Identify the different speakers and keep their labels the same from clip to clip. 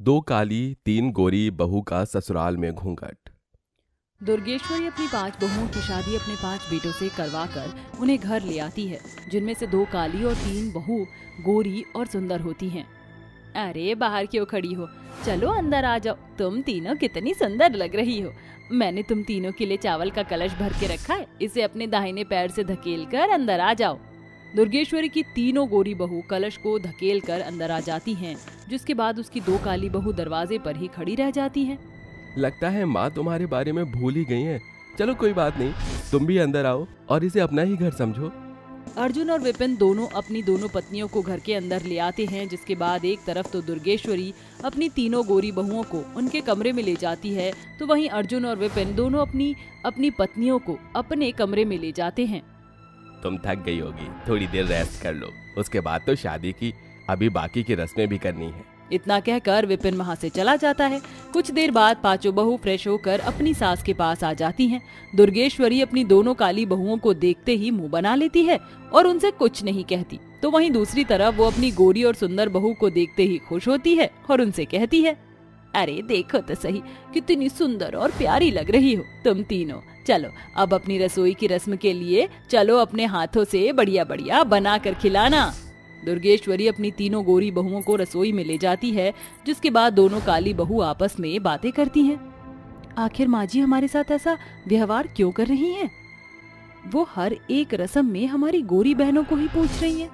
Speaker 1: दो काली, तीन गोरी बहू का ससुराल में घूंघट।
Speaker 2: दुर्गेश्वरी अपनी पाँच बहुओं की शादी अपने पाँच बेटों से करवा कर उन्हें घर ले आती है, जिनमें से दो काली और तीन बहू गोरी और सुंदर होती हैं। अरे, बाहर क्यों खड़ी हो? चलो अंदर आ जाओ। तुम तीनों कितनी सुंदर लग रही हो। मैंने तुम तीनों के लिए चावल का कलश भर के रखा है, इसे अपने दाहिने पैर से धकेल कर अंदर आ जाओ। दुर्गेश्वरी की तीनों गोरी बहू कलश को धकेल कर अंदर आ जाती हैं, जिसके बाद उसकी दो काली बहू दरवाजे पर ही खड़ी रह जाती हैं।
Speaker 1: लगता है माँ तुम्हारे बारे में भूल ही गई है। चलो कोई बात नहीं तुम भी अंदर आओ और इसे अपना ही घर समझो।
Speaker 2: अर्जुन और विपिन दोनों अपनी दोनों पत्नियों को घर के अंदर ले आते हैं जिसके बाद एक तरफ़ तो दुर्गेश्वरी अपनी तीनों गोरी बहुओं को उनके कमरे में ले जाती है तो वहीं अर्जुन और विपिन दोनों अपनी अपनी पत्नियों को अपने कमरे में ले जाते हैं।
Speaker 1: तुम थक गई होगी, थोड़ी देर रेस्ट कर लो। उसके बाद तो शादी की, अभी बाकी की रस्में भी करनी है।
Speaker 2: इतना कहकर विपिन वहाँ से चला जाता है। कुछ देर बाद पाँचों बहू फ्रेश होकर अपनी सास के पास आ जाती हैं। दुर्गेश्वरी अपनी दोनों काली बहुओं को देखते ही मुँह बना लेती है और उनसे कुछ नहीं कहती। तो वहीं दूसरी तरफ़ वो अपनी गोरी और सुंदर बहू को देखते ही खुश होती है और उनसे कहती है अरे, देखो तो सही, कितनी सुंदर और प्यारी लग रही हो तुम तीनों चलो, अब अपनी रसोई की रस्म के लिए चलो अपने हाथों से बढ़िया बढ़िया बना कर खिलाना दुर्गेश्वरी अपनी तीनों गोरी बहुओं को रसोई में ले जाती है, जिसके बाद दोनों काली बहू आपस में बातें करती हैं। आखिर माँ जी हमारे साथ ऐसा व्यवहार क्यों कर रही हैं? वो हर एक रस्म में हमारी गोरी बहनों को ही पूछ रही हैं।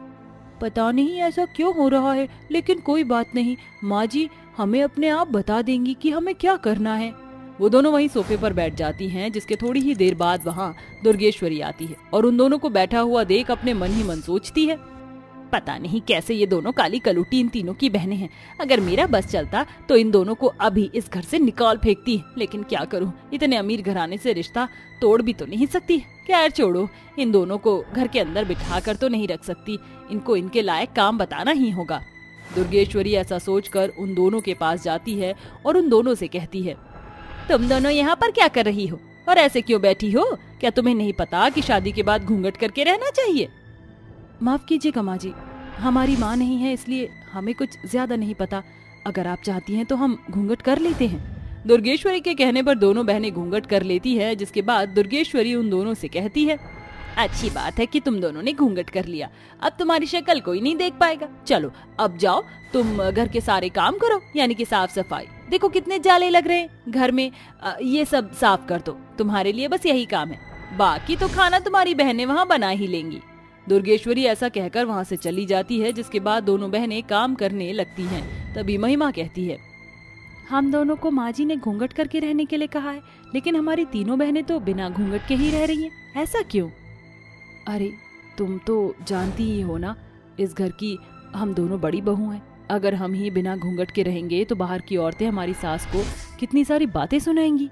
Speaker 2: पता नहीं ऐसा क्यों हो रहा है, लेकिन कोई बात नहीं माँ जी हमें अपने आप बता देंगी कि हमें क्या करना है। वो दोनों वहीं सोफे पर बैठ जाती हैं, जिसके थोड़ी ही देर बाद वहाँ दुर्गेश्वरी आती है और उन दोनों को बैठा हुआ देख अपने मन ही मन सोचती है। पता नहीं कैसे ये दोनों काली कलूटी इन तीनों की बहनें हैं। अगर मेरा बस चलता तो इन दोनों को अभी इस घर से निकाल फेंकती लेकिन क्या करूँ? इतने अमीर घराने से रिश्ता तोड़ भी तो नहीं सकती। खैर छोड़ो, इन दोनों को घर के अंदर बिठा कर तो नहीं रख सकती। इनको इनके लायक काम बताना ही होगा। दुर्गेश्वरी ऐसा सोचकर उन दोनों के पास जाती है और उन दोनों से कहती है, तुम दोनों यहाँ पर क्या कर रही हो? और ऐसे क्यों बैठी हो? क्या तुम्हें नहीं पता कि शादी के बाद घूंघट करके रहना चाहिए? माफ़ कीजिए कमा जी हमारी माँ नहीं है, इसलिए हमें कुछ ज़्यादा नहीं पता। अगर आप चाहती हैं तो हम घूंघट कर लेते हैं। दुर्गेश्वरी के कहने पर दोनों बहनें घूंघट कर लेती है, जिसके बाद दुर्गेश्वरी उन दोनों से कहती है अच्छी बात है कि तुम दोनों ने घूंघट कर लिया। अब तुम्हारी शक्ल कोई नहीं देख पाएगा। चलो अब जाओ तुम घर के सारे काम करो यानी कि साफ़ सफ़ाई देखो कितने जाले लग रहे हैं। घर में आ, ये सब साफ़ कर दो। तुम्हारे लिए बस यही काम है। बाकी तो खाना तुम्हारी बहनें वहाँ बना ही लेंगी। दुर्गेश्वरी ऐसा कहकर वहाँ से चली जाती है जिसके बाद दोनों बहनें काम करने लगती हैं। तभी महिमा कहती है हम दोनों को माँ जी ने घूंघट करके रहने के लिए कहा है लेकिन हमारी तीनों बहनें तो बिना घूंघट के ही रह रही हैं। ऐसा क्यों? अरे, तुम तो जानती ही हो ना, इस घर की हम दोनों बड़ी बहू हैं। अगर हम ही बिना घूंघट के रहेंगे तो बाहर की औरतें हमारी सास को कितनी सारी बातें सुनाएँगी।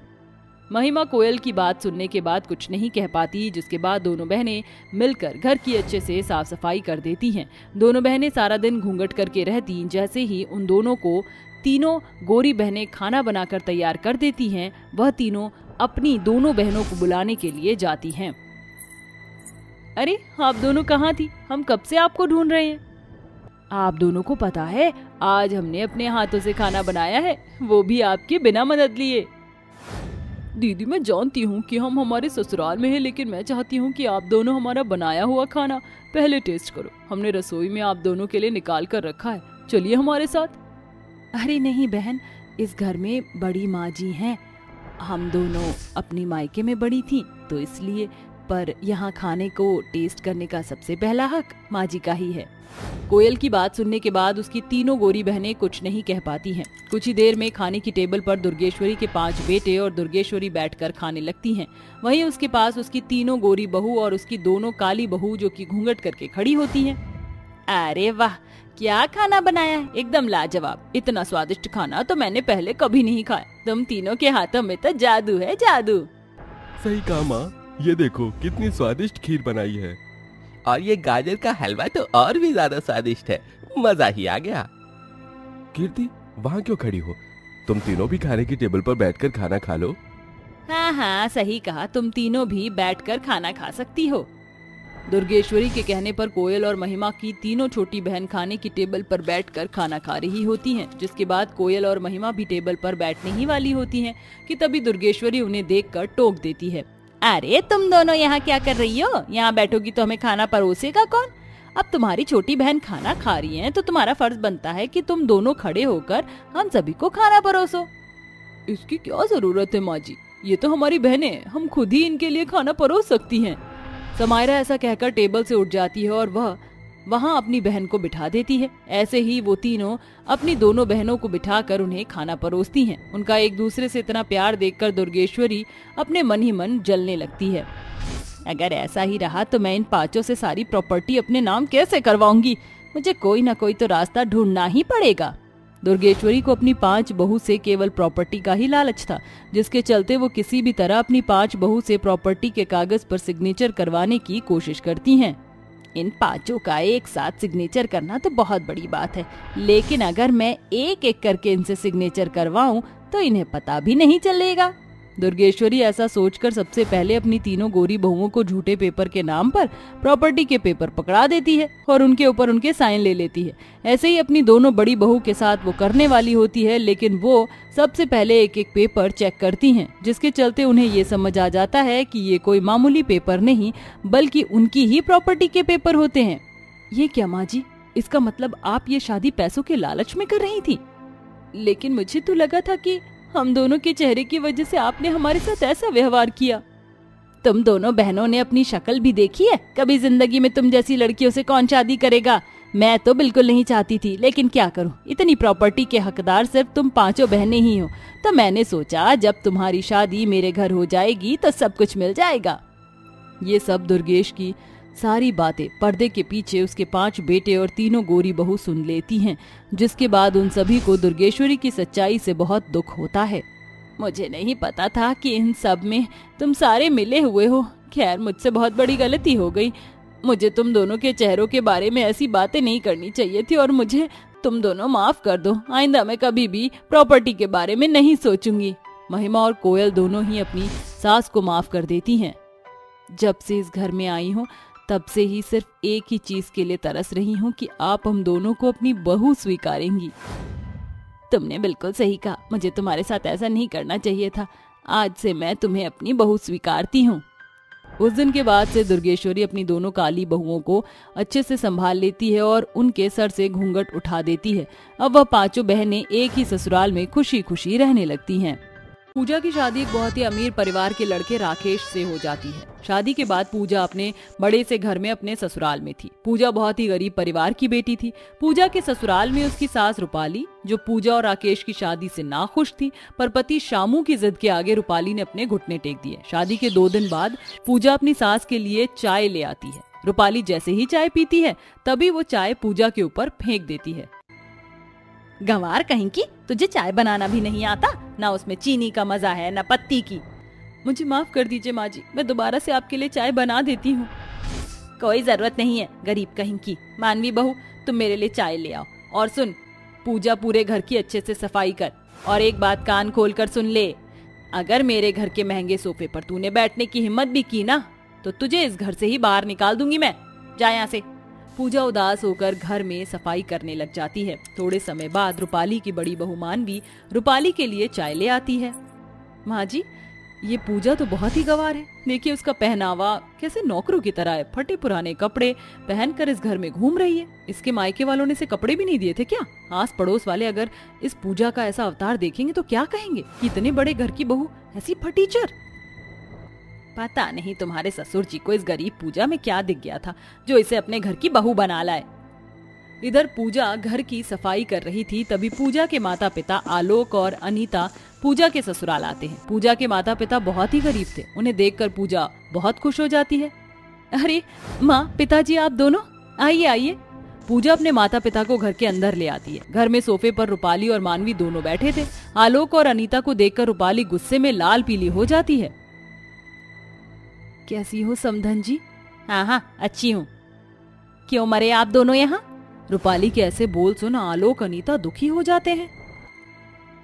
Speaker 2: महिमा कोयल की बात सुनने के बाद कुछ नहीं कह पाती, जिसके बाद दोनों बहनें मिलकर घर की अच्छे से साफ़ सफ़ाई कर देती हैं। दोनों बहनें सारा दिन घूंघट करके रहती, जैसे ही उन दोनों को तीनों गोरी बहनें खाना बनाकर तैयार कर देती हैं, वह तीनों अपनी दोनों बहनों को बुलाने के लिए जाती हैं। अरे, आप दोनों कहाँ थी? हम कब से आपको ढूंढ रहे हैं? आप दोनों को पता है, आज हमने अपने हाथों से खाना बनाया है, वो भी आपके बिना मदद लिए। दीदी, मैं जानती हूँ कि हम हमारे ससुराल में हैं, लेकिन मैं चाहती हूँ कि आप दोनों हमारा बनाया हुआ खाना पहले टेस्ट करो। हमने रसोई में आप दोनों के लिए निकाल कर रखा है। चलिए हमारे साथ। अरे नहीं बहन, इस घर में बड़ी माँ जी हैं। हम दोनों अपनी मायके में बड़ी थी तो इसलिए पर यहाँ खाने को टेस्ट करने का सबसे पहला हक माँ जी का ही है कोयल की बात सुनने के बाद उसकी तीनों गोरी बहनें कुछ नहीं कह पाती हैं। कुछ ही देर में खाने की टेबल पर दुर्गेश्वरी के पाँच बेटे और दुर्गेश्वरी बैठकर खाने लगती हैं। वहीं उसके पास उसकी तीनों गोरी बहू और उसकी दोनों काली बहू जो कि घूंघट करके खड़ी होती हैं। अरे वाह, क्या खाना बनाया है एकदम लाजवाब इतना स्वादिष्ट खाना तो मैंने पहले कभी नहीं खाया तुम तीनों के हाथों में तो जादू है, जादू
Speaker 1: सही कहा माँ ये देखो कितनी स्वादिष्ट खीर बनाई है। और ये गाजर का हलवा तो और भी ज़्यादा स्वादिष्ट है। मज़ा ही आ गया। कीर्ति वहाँ क्यों खड़ी हो? तुम तीनों भी खाने की टेबल पर बैठकर खाना खा लो।
Speaker 2: हाँ हाँ सही कहा। तुम तीनों भी बैठकर खाना खा सकती हो। दुर्गेश्वरी के कहने पर कोयल और महिमा की तीनों छोटी बहन खाने की टेबल पर बैठकर खाना खा रही होती हैं, जिसके बाद कोयल और महिमा भी टेबल पर बैठने ही वाली होती हैं कि तभी दुर्गेश्वरी उन्हें देखकर टोक देती है। अरे, तुम दोनों यहाँ क्या कर रही हो? यहाँ बैठोगी तो हमें खाना परोसेगा कौन? अब तुम्हारी छोटी बहन खाना खा रही है तो तुम्हारा फ़र्ज़ बनता है कि तुम दोनों खड़े होकर हम सभी को खाना परोसो। इसकी क्या ज़रूरत है माँ जी ये तो हमारी बहनें, हम खुद ही इनके लिए खाना परोस सकती हैं। समायरा ऐसा कहकर टेबल से उठ जाती है और वह वहाँ अपनी बहन को बिठा देती है ऐसे ही वो तीनों अपनी दोनों बहनों को बिठाकर उन्हें खाना परोसती हैं। उनका एक दूसरे से इतना प्यार देखकर दुर्गेश्वरी अपने मन ही मन जलने लगती है अगर ऐसा ही रहा तो मैं इन पाँचों से सारी प्रॉपर्टी अपने नाम कैसे करवाऊँगी मुझे कोई ना कोई तो रास्ता ढूंढना ही पड़ेगा दुर्गेश्वरी को अपनी पाँच बहू से केवल प्रॉपर्टी का ही लालच था, जिसके चलते वो किसी भी तरह अपनी पाँच बहू से प्रॉपर्टी के कागज़ पर सिग्नेचर करवाने की कोशिश करती हैं। इन पाँचों का एक साथ सिग्नेचर करना तो बहुत बड़ी बात है। लेकिन अगर मैं एक एक करके इनसे सिग्नेचर करवाऊं तो इन्हें पता भी नहीं चलेगा। दुर्गेश्वरी ऐसा सोचकर सबसे पहले अपनी तीनों गोरी बहुओं को झूठे पेपर के नाम पर, प्रॉपर्टी के पेपर पकड़ा देती है और उनके ऊपर उनके साइन ले लेती है। ऐसे ही अपनी दोनों बड़ी बहू के साथ वो करने वाली होती है, लेकिन वो सबसे पहले एक एक पेपर चेक करती हैं, जिसके चलते उन्हें ये समझ आ जाता है कि ये कोई मामूली पेपर नहीं, बल्कि उनकी ही प्रॉपर्टी के पेपर होते हैं। ये क्या माँ जी? इसका मतलब आप ये शादी पैसों के लालच में कर रही थी? लेकिन मुझे तो लगा था कि हम दोनों के चेहरे की वजह से आपने हमारे साथ ऐसा व्यवहार किया। तुम दोनों बहनों ने अपनी शक्ल भी देखी है? कभी ज़िंदगी में तुम जैसी लड़कियों से कौन शादी करेगा? मैं तो बिल्कुल नहीं चाहती थी, लेकिन क्या करूँ? इतनी प्रॉपर्टी के हकदार सिर्फ़ तुम पाँचों बहनें ही हो। तो मैंने सोचा, जब तुम्हारी शादी मेरे घर हो जाएगी तो सब कुछ मिल जाएगा। ये सब दुर्गेश की सारी बातें पर्दे के पीछे उसके पाँच बेटे और तीनों गोरी बहू सुन लेती हैं, जिसके बाद उन सभी को दुर्गेश्वरी की सच्चाई से बहुत दुख होता है। मुझे नहीं पता था कि इन सब में तुम सारे मिले हुए हो। खैर, मुझसे बहुत बड़ी गलती हो गई। मुझे तुम दोनों के चेहरों के बारे में ऐसी बातें नहीं करनी चाहिए थी, और मुझे तुम दोनों माफ़ कर दो। आइंदा मैं कभी भी प्रॉपर्टी के बारे में नहीं सोचूँगी। महिमा और कोयल दोनों ही अपनी सास को माफ़ कर देती हैं। जब से इस घर में आई हूँ तब से ही सिर्फ़ एक ही चीज़ के लिए तरस रही हूँ कि आप हम दोनों को अपनी बहू स्वीकारेंगी। तुमने बिल्कुल सही कहा, मुझे तुम्हारे साथ ऐसा नहीं करना चाहिए था। आज से मैं तुम्हें अपनी बहू स्वीकारती हूँ। उस दिन के बाद से दुर्गेश्वरी अपनी दोनों काली बहुओं को अच्छे से संभाल लेती है और उनके सर से घूंघट उठा देती है। अब वह पाँचों बहनें एक ही ससुराल में खुशी खुशी रहने लगती हैं। पूजा की शादी एक बहुत ही अमीर परिवार के लड़के राकेश से हो जाती है। शादी के बाद पूजा अपने बड़े से घर में अपने ससुराल में थी। पूजा बहुत ही गरीब परिवार की बेटी थी। पूजा के ससुराल में उसकी सास रूपाली, जो पूजा और राकेश की शादी से नाखुश थी, पर पति शामू की जिद के आगे रूपाली ने अपने घुटने टेक दिए। शादी के दो दिन बाद पूजा अपनी सास के लिए चाय ले आती है। रूपाली जैसे ही चाय पीती है, तभी वो चाय पूजा के ऊपर फेंक देती है। गंवार कहीं की तुझे चाय बनाना भी नहीं आता, ना उसमें चीनी का मज़ा है, ना पत्ती की। मुझे माफ़ कर दीजिए माँ जी, मैं दोबारा से आपके लिए चाय बना देती हूँ। कोई ज़रूरत नहीं है, गरीब कहीं की। मानवी बहू, तुम मेरे लिए चाय ले आओ। और सुन, पूजा पूरे घर की अच्छे से सफ़ाई कर, और एक बात कान खोल कर सुन ले। अगर मेरे घर के महँगे सोफे पर तूने बैठने की हिम्मत भी की ना तो तुझे इस घर से ही बाहर निकाल दूँगी मैं। जा यहाँ से। पूजा उदास होकर घर में सफ़ाई करने लग जाती है। थोड़े समय बाद रूपाली की बड़ी बहू मानवी रूपाली के लिए चाय ले आती है। माँ जी, ये पूजा तो बहुत ही गवार है। देखिए उसका पहनावा कैसे नौकरों की तरह है। फटे पुराने कपड़े पहनकर इस घर में घूम रही है। इसके मायके वालों ने इसे कपड़े भी नहीं दिए थे क्या? आस पड़ोस वाले अगर इस पूजा का ऐसा अवतार देखेंगे तो क्या कहेंगे? इतने बड़े घर की बहू, ऐसी फटीचर। पता नहीं तुम्हारे ससुर जी को इस गरीब पूजा में क्या दिख गया था, जो इसे अपने घर की बहू बना लाए। इधर पूजा घर की सफ़ाई कर रही थी, तभी पूजा के माता पिता आलोक और अनीता पूजा के ससुराल आते हैं। पूजा के माता पिता बहुत ही गरीब थे, उन्हें देखकर पूजा बहुत खुश हो जाती है। अरे, माँ, पिताजी, आप दोनों? आइए आइए। पूजा अपने माता पिता को घर के अंदर ले आती है। घर में सोफे पर रूपाली और मानवी दोनों बैठे थे। आलोक और अनीता को देखकर रूपाली गुस्से में लाल पीली हो जाती है। कैसी हो समधन जी? हाँ हाँ अच्छी हूँ। क्यों मरे आप दोनों यहाँ? रूपाली के ऐसे बोल सुन आलोक अनीता दुखी हो जाते हैं।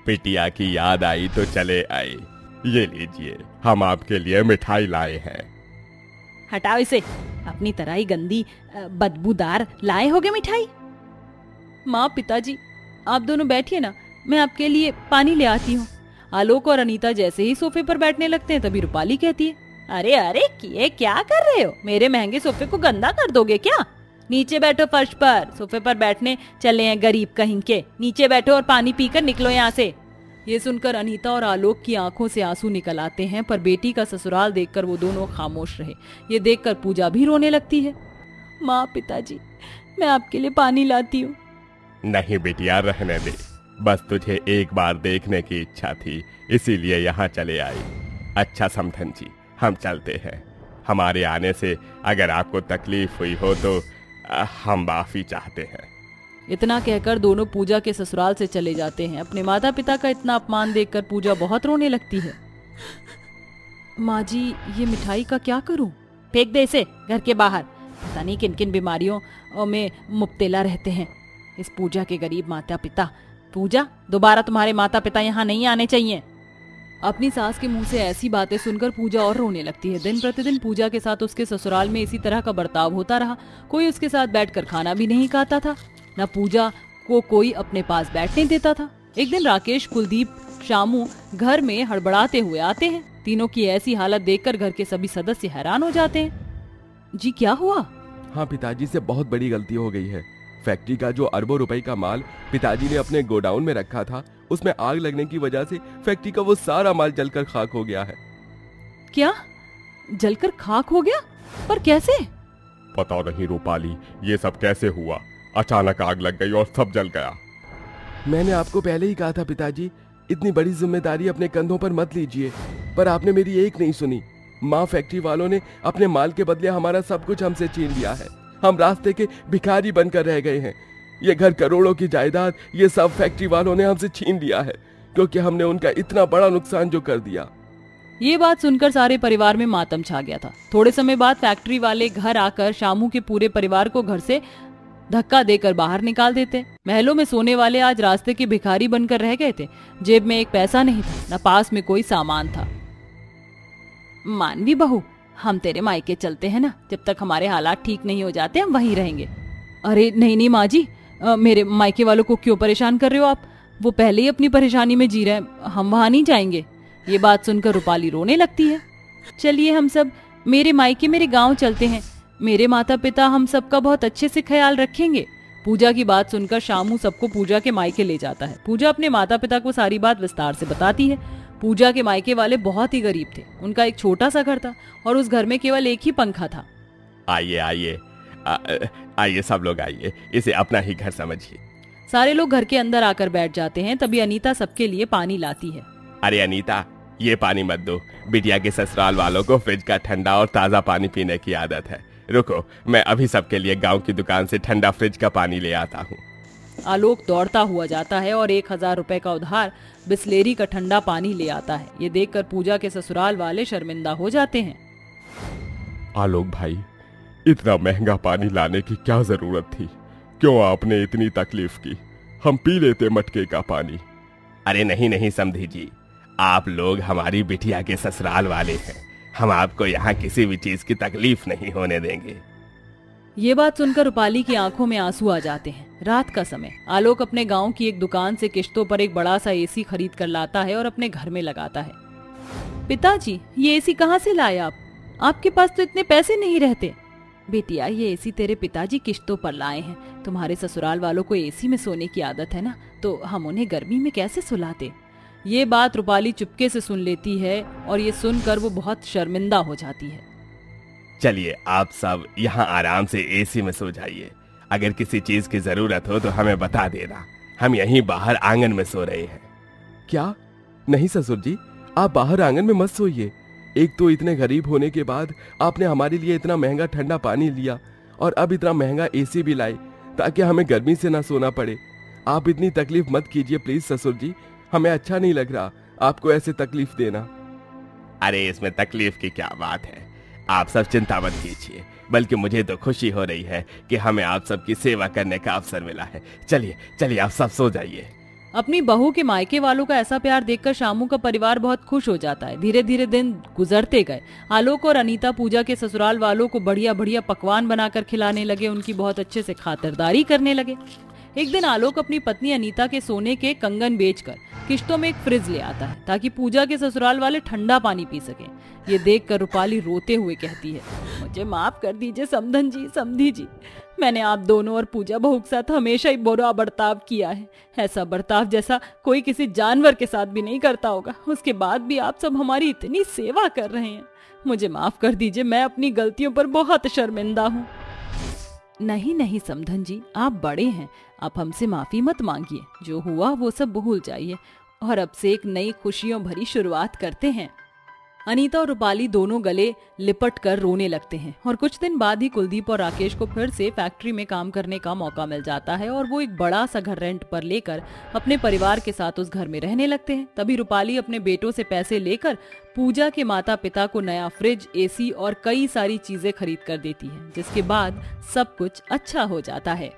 Speaker 1: पिटिया की याद आई तो चले आए ये लीजिए हम आपके लिए मिठाई लाए हैं।
Speaker 2: हटाओ इसे। अपनी तरह ही गंदी बदबूदार लाए होगे मिठाई। माँ पिताजी आप दोनों बैठिए ना। मैं आपके लिए पानी ले आती हूँ। आलोक और अनीता जैसे ही सोफे पर बैठने लगते हैं तभी रूपाली कहती है अरे अरे ये क्या कर रहे हो? मेरे महँगे सोफे को गंदा कर दोगे क्या? नीचे बैठो फर्श पर। सोफे पर बैठने चले हैं गरीब कहीं के। नीचे बैठो और पानी पीकर निकलो यहाँ से। ये सुनकर अनीता और आलोक की आँखों से आँसू निकल आते हैं, पर बेटी का ससुराल देखकर वो दोनों खामोश रहे। ये देखकर पूजा भी रोने लगती है। माँ, पिताजी, मैं आपके लिए पानी लाती हूँ।
Speaker 1: नहीं बेटिया, रहने दे। बस तुझे एक बार देखने की इच्छा थी, इसीलिए यहाँ चले आई। अच्छा समझन जी। हम चलते हैं। हमारे आने से अगर आपको तकलीफ़ हुई हो तो हम माफ़ी चाहते हैं।
Speaker 2: इतना कहकर दोनों पूजा के ससुराल से चले जाते हैं। अपने माता पिता का इतना अपमान देखकर पूजा बहुत रोने लगती है। माँ जी, ये मिठाई का क्या करूँ? फेंक दे इसे, घर के बाहर। पता नहीं किन किन बीमारियों में मुब्तला रहते हैं। इस पूजा के गरीब माता पिता पूजा, दोबारा तुम्हारे माता पिता यहाँ नहीं आने चाहिए। अपनी सास के मुँह से ऐसी बातें सुनकर पूजा और रोने लगती है। दिन प्रतिदिन पूजा के साथ उसके ससुराल में इसी तरह का बर्ताव होता रहा। कोई उसके साथ बैठकर खाना भी नहीं खाता था, न पूजा को कोई अपने पास बैठने देता था। एक दिन राकेश, कुलदीप, शामू घर में हड़बड़ाते हुए आते हैं। तीनों की ऐसी हालत देखकर घर के सभी सदस्य हैरान हो जाते हैं। जी, क्या हुआ?
Speaker 1: हाँ पिताजी से बहुत बड़ी गलती हो गई है। फैक्ट्री का जो अरबों रुपए का माल पिताजी ने अपने गोडाउन में रखा था उसमें आग लगने की वजह से फैक्ट्री का वो सारा माल जलकर खाक हो गया है।
Speaker 2: क्या? जलकर खाक हो गया? पर कैसे?
Speaker 1: पता नहीं रूपाली ये सब कैसे हुआ? अचानक आग लग गई और सब जल गया। मैंने आपको पहले ही कहा था पिताजी इतनी बड़ी ज़िम्मेदारी अपने कंधों पर मत लीजिए। पर आपने मेरी एक नहीं सुनी। माँ फैक्ट्री वालों ने अपने माल के बदले हमारा सब कुछ हमसे छीन लिया है। हम रास्ते के भिखारी बनकर रह गए हैं। ये घर करोड़ों की जायदाद, ये सब फैक्ट्री वालों ने हमसे छीन लिया है, क्योंकि हमने उनका इतना बड़ा नुकसान जो कर दिया।
Speaker 2: ये बात सुनकर सारे परिवार में मातम छा गया था। थोड़े समय बाद फैक्ट्री वाले घर आकर शामू के पूरे परिवार को घर से धक्का देकर बाहर निकाल देते। महलों में सोने वाले आज रास्ते के भिखारी बनकर रह गए थे। जेब में एक पैसा नहीं था, न पास में कोई सामान था। मानवी बहू, हम तेरे मायके चलते हैं ना। जब तक हमारे हालात ठीक नहीं हो जाते, हम वहीं रहेंगे। अरे, नहीं नहीं, माँ जी आ, मेरे मायके वालों को क्यों परेशान कर रहे हो आप? वो पहले ही अपनी परेशानी में जी रहे हैं। हम वहाँ नहीं जाएँगे। ये बात सुनकर रूपाली रोने लगती है। चलिए हम सब मेरे मायके मेरे गाँव चलते हैं। मेरे माता पिता हम सबका बहुत अच्छे से ख्याल रखेंगे। पूजा की बात सुनकर शामू सबको पूजा के मायके ले जाता है। पूजा अपने माता पिता को सारी बात विस्तार से बताती है। पूजा के मायके वाले बहुत ही गरीब थे। उनका एक छोटा सा घर था और उस घर में केवल एक ही पंखा था।
Speaker 1: आइए आइए। आइए सब लोग आइए इसे अपना ही घर समझिए।
Speaker 2: सारे लोग घर के अंदर आकर बैठ जाते हैं तभी अनीता सबके लिए पानी लाती है।
Speaker 1: अरे अनीता ये पानी मत दो। बिटिया के ससुराल वालों को फ्रिज का ठंडा और ताज़ा पानी पीने की आदत है। रुको मैं अभी सबके लिए गाँव की दुकान से ठंडा फ्रिज का पानी ले आता हूँ।
Speaker 2: आलोक दौड़ता हुआ जाता है और एक हज़ार रूपए का उधार बिस्लेरी का ठंडा पानी ले आता है। ये देखकर पूजा के ससुराल वाले शर्मिंदा हो जाते हैं।
Speaker 1: आलोक भाई इतना महँगा पानी लाने की क्या ज़रूरत थी? क्यों आपने इतनी तकलीफ़ की? हम पी लेते मटके का पानी। अरे नहीं नहीं समझी जी। आप लोग हमारी बिटिया के ससुराल वाले हैं। हम आपको यहाँ किसी भी चीज़ की तकलीफ़ नहीं होने देंगे।
Speaker 2: ये बात सुनकर रूपाली की आँखों में आँसू आ जाते हैं। रात का समय। आलोक अपने गाँव की एक दुकान से किश्तों पर एक बड़ा सा एसी खरीद कर लाता है और अपने घर में लगाता है। पिताजी, ये एसी कहाँ से लाए आप? आपके पास तो इतने पैसे नहीं रहते। बेटिया ये एसी तेरे पिताजी किश्तों पर लाए हैं। तुम्हारे ससुराल वालों को एसी में सोने की आदत है ना? तो हम उन्हें गर्मी में कैसे सुलाते? ये बात रूपाली चुपके से सुन लेती है और ये सुनकर वो बहुत शर्मिंदा हो जाती है।
Speaker 1: चलिए आप सब यहाँ आराम से एसी में सो जाइए। अगर किसी चीज़ की ज़रूरत हो तो हमें बता देना। हम यहीं बाहर आँगन में सो रहे हैं। क्या? नहीं ससुर जी आप बाहर आँगन में मत सोइए। एक तो इतने गरीब होने के बाद आपने हमारे लिए इतना महँगा ठंडा पानी लिया और अब इतना महँगा एसी भी लाए, ताकि हमें गर्मी से ना सोना पड़े। आप इतनी तकलीफ़ मत कीजिए प्लीज़, ससुर जी। हमें अच्छा नहीं लग रहा। आपको ऐसे तकलीफ़ देना। अरे, इसमें तकलीफ़ की क्या बात है? आप सब चिंता मत कीजिए, बल्कि मुझे तो खुशी हो रही है कि हमें आप सबकी सेवा करने का अवसर मिला है। चलिए चलिए, आप सब सो जाइए।
Speaker 2: अपनी बहू के मायके वालों का ऐसा प्यार देखकर शामू का परिवार बहुत खुश हो जाता है। धीरे धीरे दिन गुजरते गए। आलोक और अनीता पूजा के ससुराल वालों को बढ़िया बढ़िया पकवान बनाकर खिलाने लगे, उनकी बहुत अच्छे से खातरदारी करने लगे। एक दिन आलोक अपनी पत्नी अनीता के सोने के कंगन बेचकर किश्तों में एक फ्रिज ले आता है, ताकि पूजा के ससुराल वाले ठंडा पानी पी सके। ये देखकर रूपाली रोते हुए कहती है, मुझे माफ़ कर दीजिए समधन जी, समधी जी। मैंने आप दोनों और पूजा बहू के साथ हमेशा ही बुरा बर्ताव किया है। ऐसा बर्ताव जैसा कोई किसी जानवर के साथ भी नहीं करता होगा। उसके बाद भी आप सब हमारी इतनी सेवा कर रहे हैं। मुझे माफ़ कर दीजिए, मैं अपनी गलतियों पर बहुत शर्मिंदा हूँ। नहीं नहीं, समधन जी, आप बड़े हैं। आप हमसे माफ़ी मत मांगिए। जो हुआ, वो सब भूल जाइए। और अब से एक नई खुशियों भरी शुरुआत करते हैं। अनीता और रूपाली दोनों गले लिपट कर रोने लगते हैं और कुछ दिन बाद ही कुलदीप और राकेश को फिर से फैक्ट्री में काम करने का मौका मिल जाता है और वो एक बड़ा सा घर रेंट पर लेकर अपने परिवार के साथ उस घर में रहने लगते हैं। तभी रूपाली अपने बेटों से पैसे लेकर पूजा के माता पिता को नया फ्रिज, एसी और कई सारी चीज़ें खरीद कर देती है, जिसके बाद सब कुछ अच्छा हो जाता है।